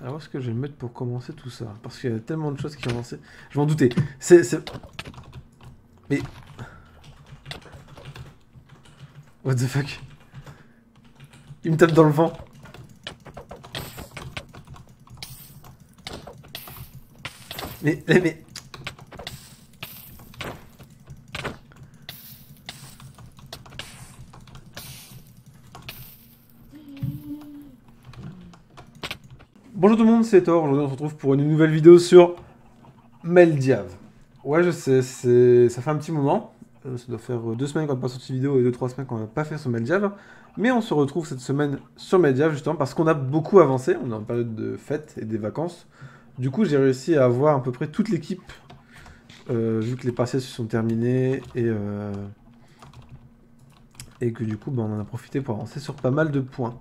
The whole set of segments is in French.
Alors est-ce que je vais me mettre pour commencer tout ça? Parce qu'il y a tellement de choses qui ont lancé. Je m'en doutais. C'est... Mais... What the fuck? Il me tape dans le vent. Mais... Mais... mais... Bonjour tout le monde, c'est Thor. Aujourd'hui, on se retrouve pour une nouvelle vidéo sur Meldiav. Ouais, je sais, ça fait un petit moment. Euh, ça doit faire deux semaines qu'on n'a pas sorti de vidéo et deux, trois semaines qu'on n'a pas fait sur Meldiav. Mais on se retrouve cette semaine sur Meldiav justement parce qu'on a beaucoup avancé. On est en période de fête et des vacances. Du coup, j'ai réussi à avoir à peu près toute l'équipe. Euh, vu que les partiels se sont terminés et, euh, que du coup, bah, on en a profité pour avancer sur pas mal de points.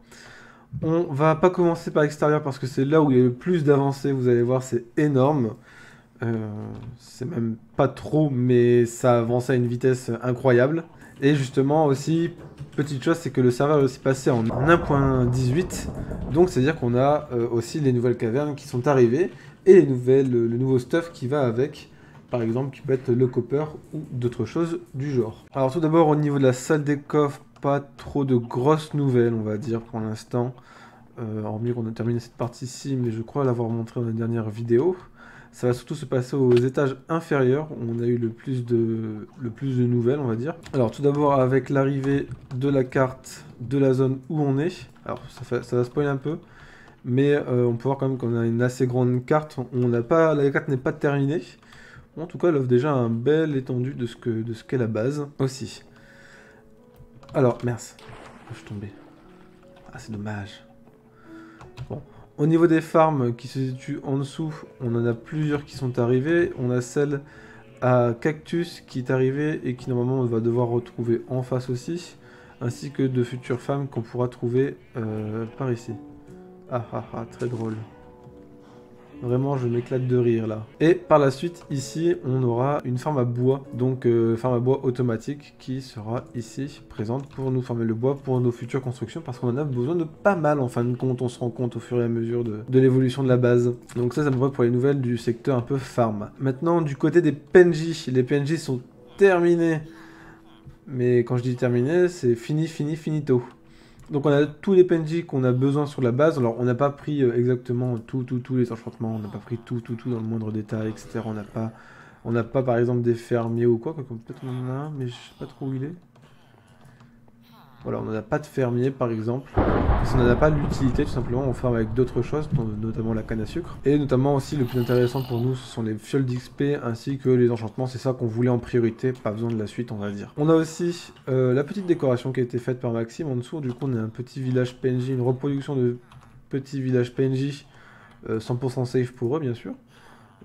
On va pas commencer par l'extérieur parce que c'est là où il y a le plus d'avancées. Vous allez voir, c'est énorme. Euh, c'est même pas trop, mais ça avance à une vitesse incroyable. Et justement aussi, petite chose, c'est que le serveur est aussi passé en 1.18. Donc c'est-à-dire qu'on a euh, aussi les nouvelles cavernes qui sont arrivées et les nouvelles, le nouveau stuff qui va avec. Par exemple, qui peut être le copper ou d'autres choses du genre. Alors tout d'abord, au niveau de la salle des coffres, pas trop de grosses nouvelles, on va dire, pour l'instant. Euh, hormis qu'on a terminé cette partie-ci, mais je crois l'avoir montré dans la dernière vidéo. Ça va surtout se passer aux étages inférieurs, où on a eu le plus de, nouvelles, on va dire. Alors tout d'abord avec l'arrivée de la carte de la zone où on est. Alors ça, ça va spoiler un peu, mais euh, on peut voir quand même qu'on a une assez grande carte. On n'a pas, la carte n'est pas terminée. En tout cas, elle offre déjà un bel étendu de ce qu'est la base aussi. Alors, merci. je suis tombé. Ah, c'est dommage. Bon. Au niveau des farms qui se situent en dessous, on en a plusieurs qui sont arrivés. On a celle à Cactus qui est arrivée et qui normalement on va devoir retrouver en face aussi. Ainsi que de futures femmes qu'on pourra trouver euh, par ici. Ah ah ah, très drôle. Vraiment, je m'éclate de rire là. Et par la suite, ici, on aura une ferme à bois, donc euh, ferme à bois automatique qui sera ici présente pour nous former le bois pour nos futures constructions parce qu'on en a besoin de pas mal en fin de compte, on se rend compte au fur et à mesure de, l'évolution de la base. Donc ça, ça me va pour les nouvelles du secteur un peu farm. Maintenant, du côté des PNJ, les PNJ sont terminés. Mais quand je dis terminé, c'est fini, fini, finito. Donc on a tous les PNJ qu'on a besoin sur la base. Alors on n'a pas pris euh, exactement tout, tout, tous les enchantements. On n'a pas pris tout, tout, tout dans le moindre détail, etc. On n'a pas, on n'a pas par exemple des fermiers ou quoi. Peut-être on en a un, mais je sais pas trop où il est. Voilà, on n'a pas de fermier par exemple. Si on n'a pas l'utilité, tout simplement, on ferme avec d'autres choses, notamment la canne à sucre. Et notamment aussi, le plus intéressant pour nous, ce sont les fioles d'XP ainsi que les enchantements. C'est ça qu'on voulait en priorité, pas besoin de la suite, on va dire. On a aussi euh, la petite décoration qui a été faite par Maxime en dessous. Du coup, on a un petit village PNJ, une reproduction de petit village PNJ, 100% safe pour eux, bien sûr.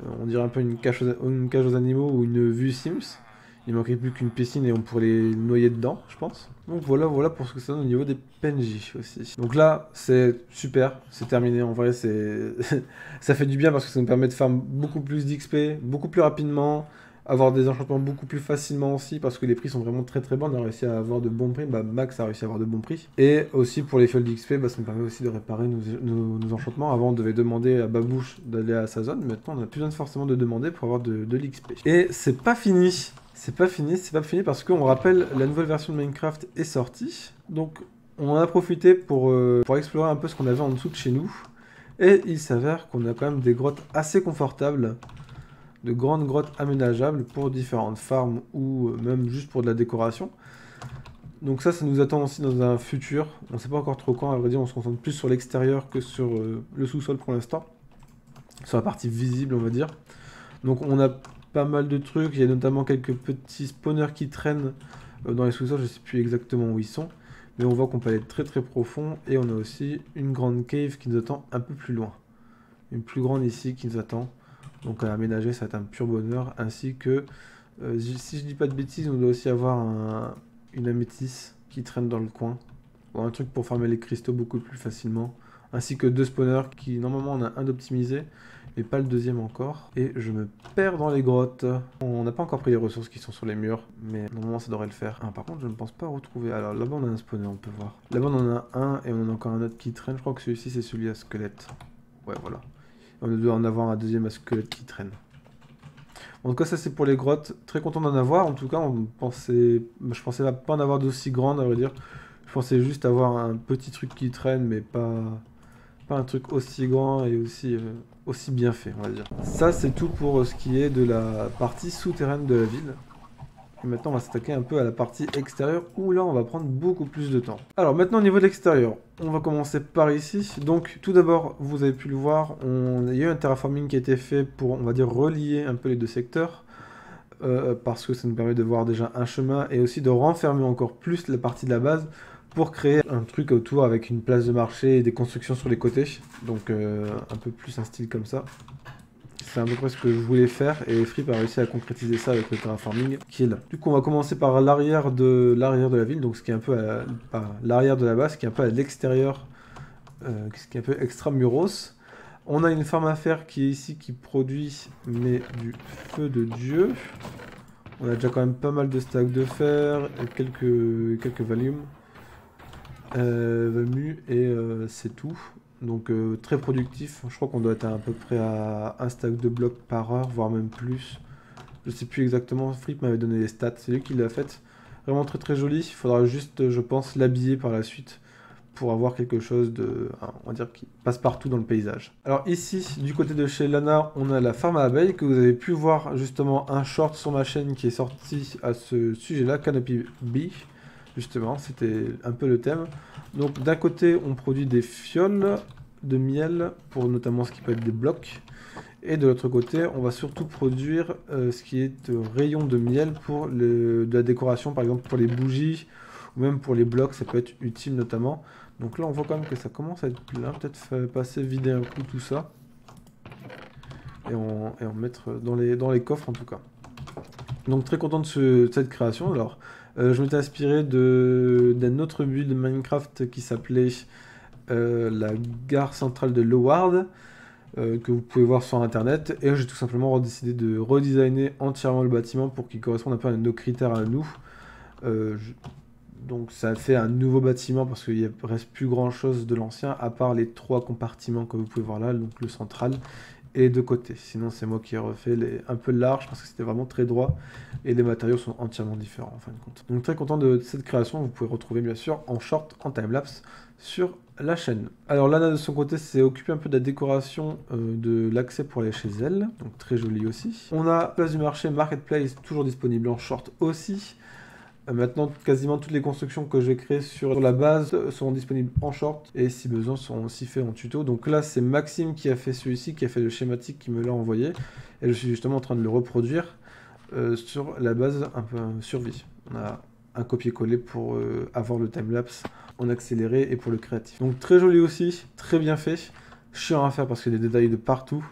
Euh, on dirait un peu une cage, une cage aux animaux ou une vue Sims. Il manquerait plus qu'une piscine et on pourrait les noyer dedans, je pense. Donc voilà, voilà pour ce que ça donne au niveau des PNJ aussi. Donc là, c'est super, c'est terminé. En vrai, c'est ça fait du bien parce que ça nous permet de faire beaucoup plus d'XP, beaucoup plus rapidement, avoir des enchantements beaucoup plus facilement aussi parce que les prix sont vraiment très très bons. On a réussi à avoir de bons prix. Bah, Max a réussi à avoir de bons prix. Et aussi pour les fioles d'XP, bah, ça nous permet aussi de réparer nos, enchantements. Avant, on devait demander à Babouche d'aller à sa zone. Maintenant, on n'a plus besoin forcément de demander pour avoir de, de l'XP. Et c'est pas fini. C'est pas fini, c'est pas fini parce qu'on rappelle, la nouvelle version de Minecraft est sortie. Donc on en a profité pour, euh, pour explorer un peu ce qu'on avait en dessous de chez nous. Et il s'avère qu'on a quand même des grottes assez confortables. De grandes grottes aménageables pour différentes farms ou euh, même juste pour de la décoration. Donc ça, ça nous attend aussi dans un futur. On ne sait pas encore trop quand, à vrai dire, on se concentre plus sur l'extérieur que sur euh, le sous-sol pour l'instant. Sur la partie visible, on va dire. Donc on a pas mal de trucs. Il y a notamment quelques petits spawners qui traînent euh, dans les sous-sols. Je sais plus exactement où ils sont. Mais on voit qu'on peut aller très très profond. Et on a aussi une grande cave qui nous attend un peu plus loin. Une plus grande ici qui nous attend. Donc à aménager, ça va être un pur bonheur. Ainsi que, euh, si je dis pas de bêtises, on doit aussi avoir une améthyste qui traîne dans le coin. Ou un truc pour farmer les cristaux beaucoup plus facilement. Ainsi que deux spawners qui, normalement, on a un d'optimisé et pas le deuxième encore. Et je me perds dans les grottes. On n'a pas encore pris les ressources qui sont sur les murs, mais normalement ça devrait le faire. Ah, par contre, je ne pense pas retrouver. Alors là-bas, on a un spawner, on peut voir. Là-bas, on en a un et on a encore un autre qui traîne. Je crois que celui-ci, c'est celui à squelette. Ouais, voilà. On doit en avoir un deuxième squelette qui traîne. En tout cas, ça c'est pour les grottes. Très content d'en avoir. En tout cas, on pensait... je pensais pas en avoir d'aussi grande, à vrai dire. Je pensais juste avoir un petit truc qui traîne, mais pas, pas un truc aussi grand et aussi, euh, aussi bien fait, on va dire. Ça, c'est tout pour ce qui est de la partie souterraine de la ville. Et maintenant, on va s'attaquer un peu à la partie extérieure, où là, on va prendre beaucoup plus de temps. Alors, maintenant, au niveau de l'extérieur, on va commencer par ici. Donc, tout d'abord, vous avez pu le voir, on... il y a eu un terraforming qui a été fait pour, on va dire, relier un peu les deux secteurs. Euh, parce que ça nous permet de voir déjà un chemin et aussi de renfermer encore plus la partie de la base pour créer un truc autour avec une place de marché et des constructions sur les côtés. Donc euh, un peu plus un style comme ça. C'est à peu près ce que je voulais faire et Fripp a réussi à concrétiser ça avec le terraforming qui est là. Du coup, on va commencer par l'arrière de l'arrière de la ville, donc ce qui est un peu à l'arrière de la base, qui est un peu à l'extérieur, euh, ce qui est un peu extramuros. On a une ferme à faire qui est ici qui produit mais du feu de dieu. On a déjà quand même pas mal de stacks de fer et quelques quelques volumes. Euh, et euh, c'est tout. Donc euh, très productif. Je crois qu'on doit être à, peu près à un stack de blocs par heure, voire même plus. Je sais plus exactement. Flip m'avait donné les stats. C'est lui qui l'a fait. Vraiment très très joli. Il faudra juste, je pense, l'habiller par la suite pour avoir quelque chose de, on va dire, qui passe partout dans le paysage. Alors ici, du côté de chez Lana, on a la farm à abeilles que vous avez pu voir justement un short sur ma chaîne qui est sorti à ce sujet-là, Canopy Bee justement, c'était un peu le thème. Donc d'un côté, on produit des fioles de miel pour notamment ce qui peut être des blocs. Et de l'autre côté, on va surtout produire euh, ce qui est de rayon de miel pour de la décoration, par exemple pour les bougies ou même pour les blocs, ça peut être utile notamment. Donc là, on voit quand même que ça commence à être plein. Peut-être passer vider un coup tout ça. Et en, mettre dans les, dans les coffres en tout cas. Donc très content de, cette création. Alors, euh, je m'étais inspiré d'un autre build de Minecraft qui s'appelait euh, la gare centrale de Loward, euh, que vous pouvez voir sur internet. Et j'ai tout simplement décidé de redesigner entièrement le bâtiment pour qu'il corresponde un peu à nos critères à nous. Donc ça fait un nouveau bâtiment parce qu'il ne reste plus grand chose de l'ancien à part les trois compartiments que vous pouvez voir là, donc le central et de côté. Sinon, c'est moi qui ai refait les un peu large parce que c'était vraiment très droit et les matériaux sont entièrement différents en fin de compte. Donc très content de cette création, vous pouvez retrouver bien sûr en short, en timelapse sur la chaîne. Alors Lana de son côté s'est occupé un peu de la décoration euh, de l'accès pour aller chez elle, donc très joli aussi. On a place du marché Marketplace toujours disponible en short aussi. Euh, maintenant, quasiment toutes les constructions que je vais créer sur la base seront disponibles en short et si besoin seront aussi faits en tuto. Donc là, c'est Maxime qui a fait celui-ci, qui a fait le schématique, qui me l'a envoyé. Et je suis justement en train de le reproduire euh, sur la base un peu survie. On a un copier-coller pour euh, avoir le timelapse en accéléré et pour le créatif. Donc très joli aussi, très bien fait. Chiant à faire parce qu'il y a des détails de partout.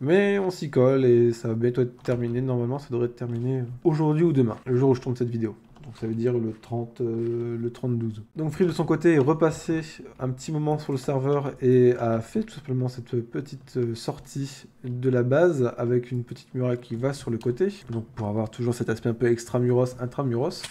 Mais on s'y colle et ça va bientôt être terminé. Normalement, ça devrait être terminé aujourd'hui ou demain, le jour où je tourne cette vidéo. Donc ça veut dire le 30, euh, le 32. Donc Free de son côté est repassé un petit moment sur le serveur et a fait tout simplement cette petite euh, sortie de la base avec une petite muraille qui va sur le côté. Donc pour avoir toujours cet aspect un peu extramuros, intramuros.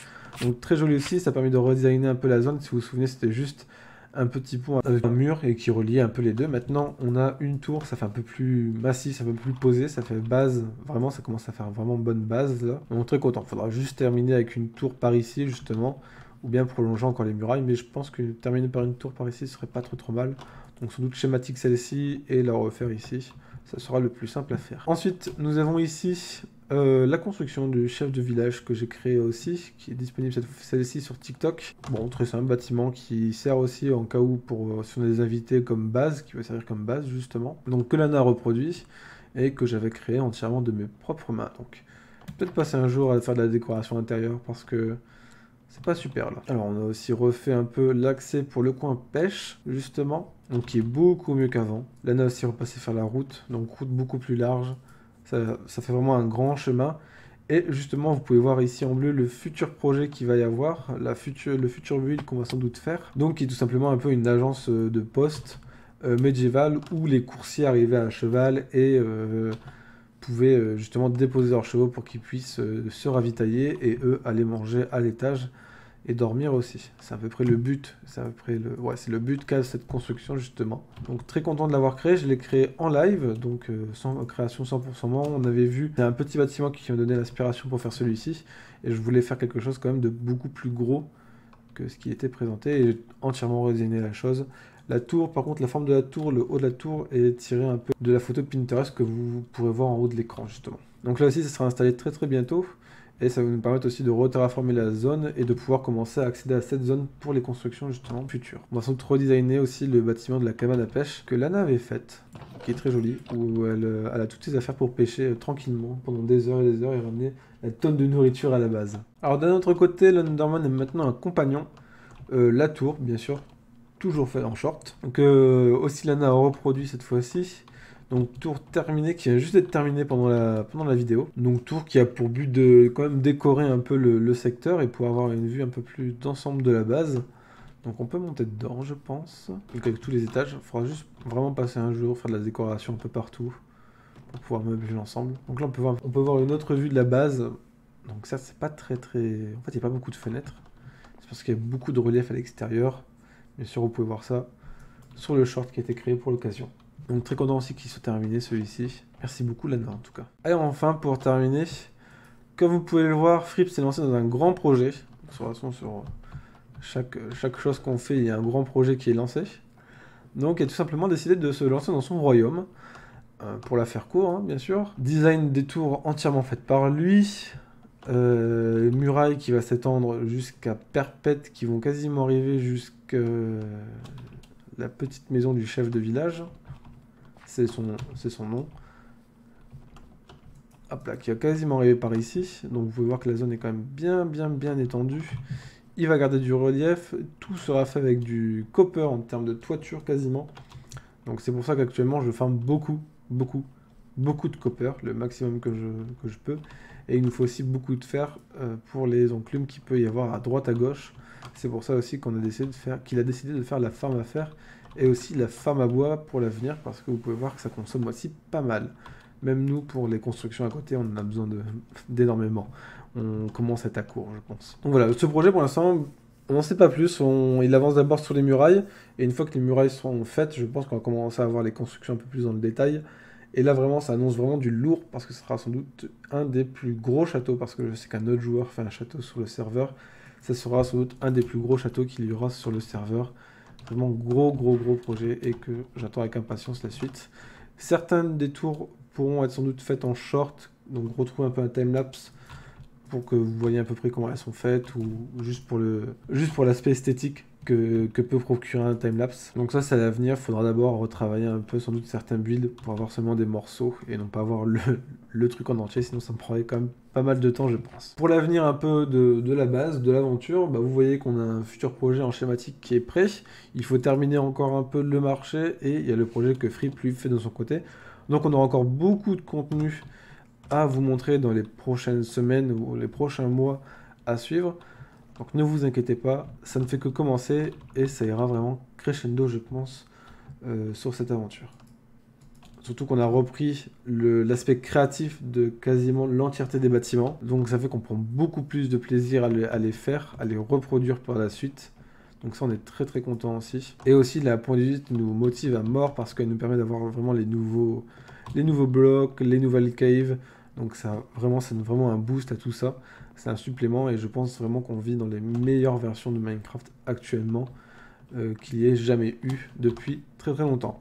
Donc très joli aussi, ça permet de redesigner un peu la zone. Si vous vous souvenez, c'était juste un petit pont avec un mur et qui reliait un peu les deux. Maintenant, on a une tour, ça fait un peu plus massif, un peu plus posé, ça fait base. Vraiment, ça commence à faire vraiment bonne base là. On est très content. Faudra juste terminer avec une tour par ici justement, ou bien prolonger encore les murailles. Mais je pense que terminer par une tour par ici serait pas trop trop mal. Donc sans doute schématique celle-ci et la refaire ici. Ça sera le plus simple à faire. Ensuite, nous avons ici euh, la construction du chef de village que j'ai créé aussi, qui est disponible celle-ci sur TikTok. Bon, très simple, bâtiment qui sert aussi en cas où pour euh, si on a des invités comme base, qui va servir comme base justement. Donc que Lana reproduit et que j'avais créé entièrement de mes propres mains. Donc peut-être passer un jour à faire de la décoration intérieure parce que c'est pas super là. Alors on a aussi refait un peu l'accès pour le coin pêche justement, donc qui est beaucoup mieux qu'avant. Lana a aussi repassé faire la route, donc route beaucoup plus large. Ça, fait vraiment un grand chemin. Et justement, vous pouvez voir ici en bleu le futur projet qu'il va y avoir, la future, le futur build qu'on va sans doute faire. Donc, qui est tout simplement un peu une agence euh, de poste euh, médiévale où les coursiers arrivaient à cheval et euh, pouvaient justement déposer leurs chevaux pour qu'ils puissent se ravitailler et eux aller manger à l'étage et dormir aussi. C'est à peu près le but, c'est à peu près le, ouais, le but qu'a cette construction justement. Donc très content de l'avoir créé, je l'ai créé en live, donc euh, sans création 100% moi. On avait vu, un petit bâtiment qui m'a donné l'inspiration pour faire celui-ci, et je voulais faire quelque chose quand même de beaucoup plus gros que ce qui était présenté, et j'ai entièrement redessiné la chose. La tour, par contre, la forme de la tour, le haut de la tour est tiré un peu de la photo Pinterest que vous pourrez voir en haut de l'écran justement. Donc là aussi, ça sera installé très très bientôt. Et ça va nous permettre aussi de reterraformer la zone et de pouvoir commencer à accéder à cette zone pour les constructions justement futures. On va sans doute redesigner aussi le bâtiment de la cabane à pêche que Lana avait faite, qui est très jolie, où elle, euh, a toutes ses affaires pour pêcher euh, tranquillement pendant des heures et des heures et ramener la tonne de nourriture à la base. Alors d'un autre côté, l'Underman est maintenant un compagnon. Euh, la tour, bien sûr, toujours fait en short. Donc aussi Lana a reproduit cette fois-ci. Donc tour terminé, qui vient juste d'être terminé pendant la, pendant la vidéo. Donc tour qui a pour but de quand même décorer un peu le, secteur et pour avoir une vue un peu plus d'ensemble de la base. Donc on peut monter dedans, je pense. Donc avec tous les étages, il faudra juste vraiment passer un jour, faire de la décoration un peu partout pour pouvoir meubler l'ensemble. Donc là on peut, voir, on peut voir une autre vue de la base. Donc ça c'est pas très très... En fait il n'y a pas beaucoup de fenêtres. C'est parce qu'il y a beaucoup de relief à l'extérieur. Bien sûr vous pouvez voir ça sur le short qui a été créé pour l'occasion. Donc très content aussi qu'il soit terminé celui-ci. Merci beaucoup Lana en tout cas. Et enfin pour terminer, comme vous pouvez le voir, Fripp s'est lancé dans un grand projet. Sur, sur chaque, chaque chose qu'on fait, il y a un grand projet qui est lancé. Donc il a tout simplement décidé de se lancer dans son royaume. Euh, pour la faire court, hein, bien sûr. Design des tours entièrement faites par lui. Euh, murailles qui va s'étendre jusqu'à Perpète, qui vont quasiment arriver jusqu'à la petite maison du chef de village c'est son, nom. Hop là, qui a quasiment arrivé par ici. Donc vous pouvez voir que la zone est quand même bien, bien, bien étendue. Il va garder du relief. Tout sera fait avec du copper en termes de toiture quasiment. Donc c'est pour ça qu'actuellement je farme beaucoup, beaucoup, beaucoup de copper, le maximum que je, je peux. Et il nous faut aussi beaucoup de fer euh, pour les enclumes qu'il peut y avoir à droite à gauche. C'est pour ça aussi qu'on a décidé de faire, qu'il a décidé de faire la farm à fer et aussi la farm à bois pour l'avenir parce que vous pouvez voir que ça consomme aussi pas mal. Même nous, pour les constructions à côté, on en a besoin d'énormément. On commence à être à court, je pense. Donc voilà, ce projet pour l'instant, on n'en sait pas plus. il avance d'abord sur les murailles et une fois que les murailles seront faites, je pense qu'on va commencer à voir les constructions un peu plus dans le détail. Et là, vraiment, ça annonce vraiment du lourd parce que ce sera sans doute un des plus gros châteaux parce que je sais qu'un autre joueur fait un château sur le serveur. Ça sera sans doute un des plus gros châteaux qu'il y aura sur le serveur. Vraiment gros, gros, gros projet et que j'attends avec impatience la suite. Certaines des tours pourront être sans doute faites en short, donc retrouver un peu un time-lapse pour que vous voyez à peu près comment elles sont faites ou juste pour l'aspect esthétique que, peut procurer un timelapse. Donc ça c'est à l'avenir, il faudra d'abord retravailler un peu sans doute certains builds pour avoir seulement des morceaux et non pas avoir le, truc en entier, sinon ça me prendrait quand même pas mal de temps je pense. Pour l'avenir un peu de, la base, de l'aventure, bah, vous voyez qu'on a un futur projet en schématique qui est prêt. Il faut terminer encore un peu le marché et il y a le projet que Free lui fait de son côté. Donc on aura encore beaucoup de contenu à vous montrer dans les prochaines semaines ou les prochains mois à suivre. Donc ne vous inquiétez pas, ça ne fait que commencer et ça ira vraiment crescendo, je pense, euh, sur cette aventure. Surtout qu'on a repris l'aspect créatif de quasiment l'entièreté des bâtiments. Donc ça fait qu'on prend beaucoup plus de plaisir à, les faire, à les reproduire par la suite. Donc ça on est très très content aussi. Et aussi la point de vue nous motive à mort parce qu'elle nous permet d'avoir vraiment les nouveaux, les nouveaux blocs, les nouvelles caves. Donc ça vraiment c'est vraiment un boost à tout ça c'est un supplément et je pense vraiment qu'on vit dans les meilleures versions de Minecraft actuellement euh, qu'il y ait jamais eu depuis très très longtemps.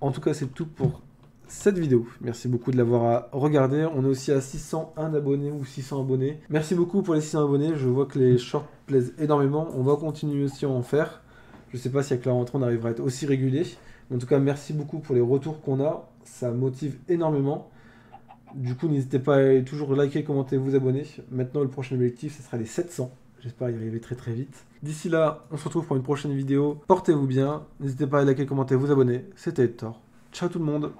En tout cas, c'est tout pour cette vidéo. Merci beaucoup de l'avoir regardé. On est aussi à 601 abonnés ou 600 abonnés. Merci beaucoup pour les 600 abonnés. Je vois que les shorts plaisent énormément. On va continuer aussi à en faire. Je ne sais pas si avec la rentrée on arrivera à être aussi régulier. En tout cas, merci beaucoup pour les retours qu'on a. Ça motive énormément. Du coup, n'hésitez pas à toujours liker, commenter, vous abonner. Maintenant, le prochain objectif, ce sera les 700. J'espère y arriver très très vite. D'ici là, on se retrouve pour une prochaine vidéo. Portez-vous bien. N'hésitez pas à liker, commenter, vous abonner. C'était Thor. Ciao tout le monde.